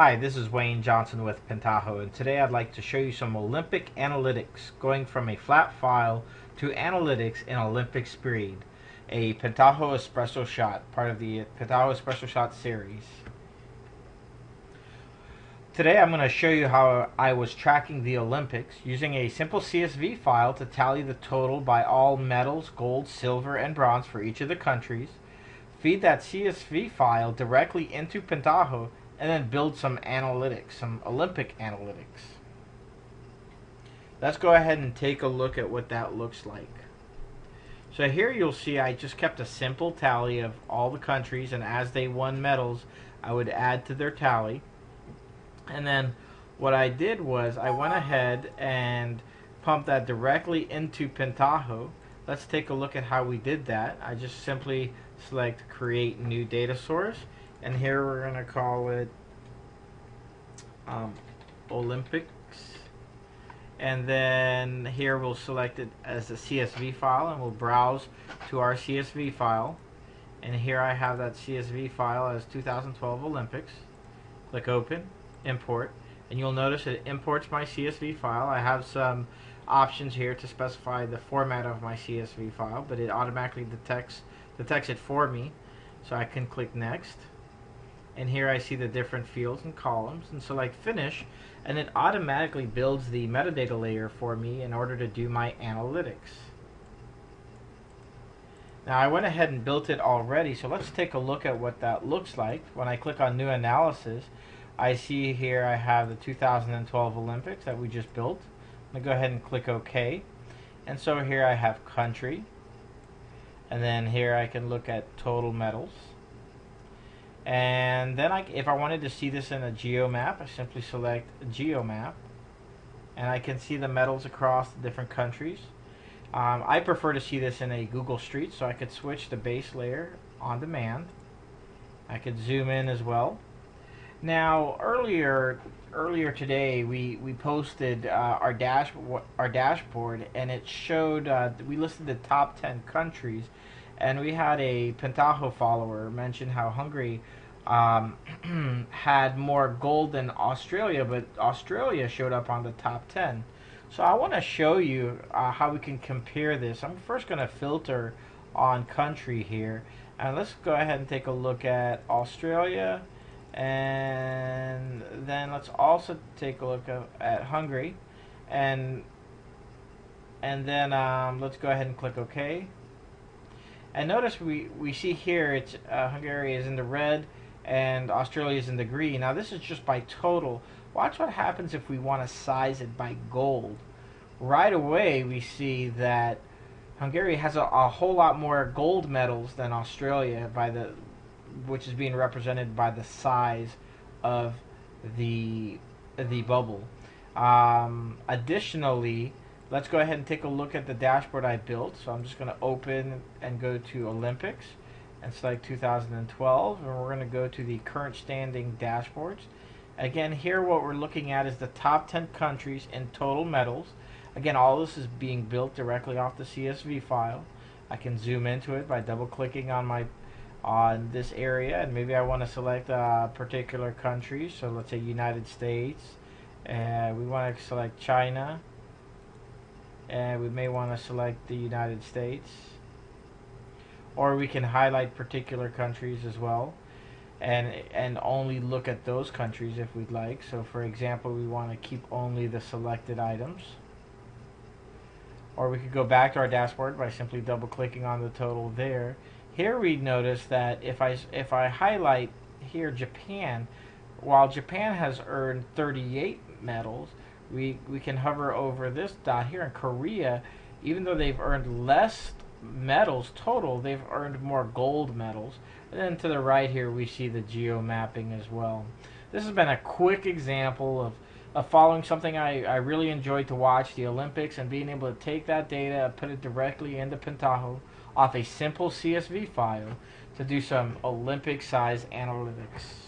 Hi, this is Wayne Johnson with Pentaho, and today I'd like to show you some Olympic analytics going from a flat file to analytics in Olympic speed. A Pentaho Espresso Shot, part of the Pentaho Espresso Shot series. Today I'm going to show you how I was tracking the Olympics using a simple CSV file to tally the total by all medals, gold, silver, and bronze for each of the countries. Feed that CSV file directly into Pentaho and then build some analytics, some Olympic analytics. Let's go ahead and take a look at what that looks like. So here you'll see I just kept a simple tally of all the countries and as they won medals I would add to their tally. And then what I did was I went ahead and pumped that directly into Pentaho. Let's take a look at how we did that. I just simply select create new data source and here we're going to call it um, Olympics. And then here we'll select it as a CSV file and we'll browse to our CSV file. And here I have that CSV file as 2012 Olympics. Click open import. And you'll notice it imports my CSV file. I have some options here to specify the format of my CSV file but it automatically detects detects it for me. So I can click next and here I see the different fields and columns and select finish and it automatically builds the metadata layer for me in order to do my analytics. Now I went ahead and built it already so let's take a look at what that looks like. When I click on new analysis I see here I have the 2012 Olympics that we just built. I'm going to go ahead and click OK and so here I have country and then here I can look at total medals and then I, if I wanted to see this in a geo map, I simply select geo map. And I can see the medals across the different countries. Um, I prefer to see this in a Google Street, so I could switch the base layer on demand. I could zoom in as well. Now, earlier earlier today, we we posted uh, our dash our dashboard, and it showed uh, we listed the top ten countries, and we had a Pentaho follower mention how Hungary um, had more gold than Australia, but Australia showed up on the top 10. So I want to show you uh, how we can compare this. I'm first going to filter on country here. And let's go ahead and take a look at Australia. And then let's also take a look at, Hungary. And and then um, let's go ahead and click OK. And notice we, we see here it's uh, Hungary is in the red and Australia is in the green. Now this is just by total. Watch what happens if we want to size it by gold. Right away we see that Hungary has a, a whole lot more gold medals than Australia by the which is being represented by the size of the the bubble. Um, additionally, let's go ahead and take a look at the dashboard I built. So I'm just going to open and go to Olympics and select 2012 and we're going to go to the current standing dashboards. Again here what we're looking at is the top 10 countries in total medals. Again all this is being built directly off the CSV file. I can zoom into it by double clicking on my on this area and maybe I want to select a particular country. So let's say United States and we want to select China and we may want to select the United States or we can highlight particular countries as well and and only look at those countries if we'd like. So for example we want to keep only the selected items. Or we could go back to our dashboard by simply double clicking on the total there. Here we notice that if I if I highlight here Japan while Japan has earned 38 medals we we can hover over this dot here in Korea even though they've earned less medals total, they've earned more gold medals. And then to the right here, we see the geo mapping as well. This has been a quick example of, of following something I, I really enjoyed to watch, the Olympics, and being able to take that data and put it directly into Pentaho off a simple CSV file to do some Olympic size analytics.